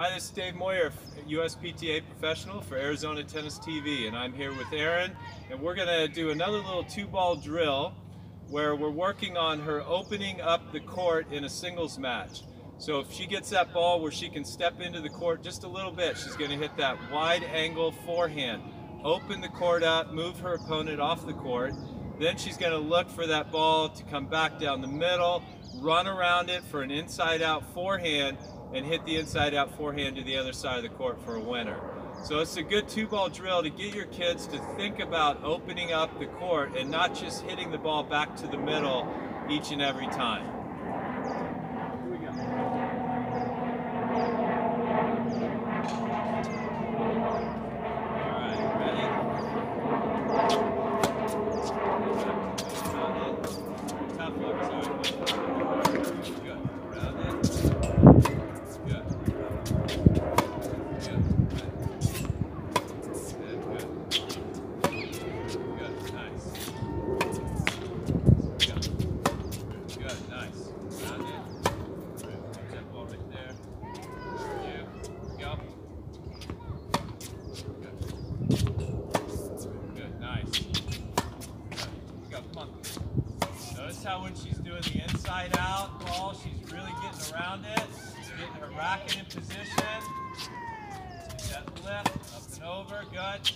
Hi, this is Dave Moyer, USPTA professional for Arizona Tennis TV, and I'm here with Erin, and we're going to do another little two-ball drill where we're working on her opening up the court in a singles match. So if she gets that ball where she can step into the court just a little bit, she's going to hit that wide angle forehand. Open the court up, move her opponent off the court. Then she's going to look for that ball to come back down the middle, run around it for an inside out forehand, and hit the inside out forehand to the other side of the court for a winner. So it's a good two ball drill to get your kids to think about opening up the court and not just hitting the ball back to the middle each and every time. Notice how when she's doing the inside out ball, she's really getting around it, She's getting her racket in position. That lift, up and over, good.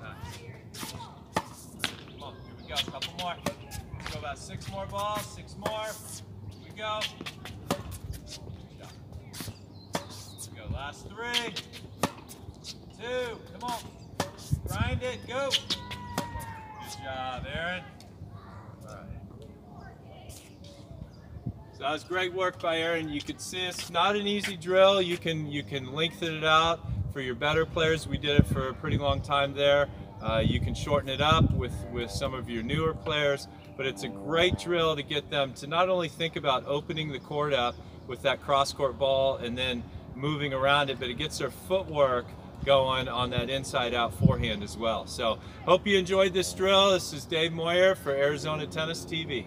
Nice. Come on, here we go, a couple more. Let's go about six more balls, six more. Here we go. Here we go, last three, two, come on. Grind it, go. Job, Erin. So that was great work by Erin. You could see it's not an easy drill. You can you can lengthen it out for your better players. We did it for a pretty long time there. Uh, you can shorten it up with, with some of your newer players, but it's a great drill to get them to not only think about opening the court up with that cross-court ball and then moving around it, but it gets their footwork going on that inside out forehand as well. So hope you enjoyed this drill. This is Dave Moyer for Arizona Tennis TV.